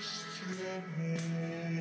just your name.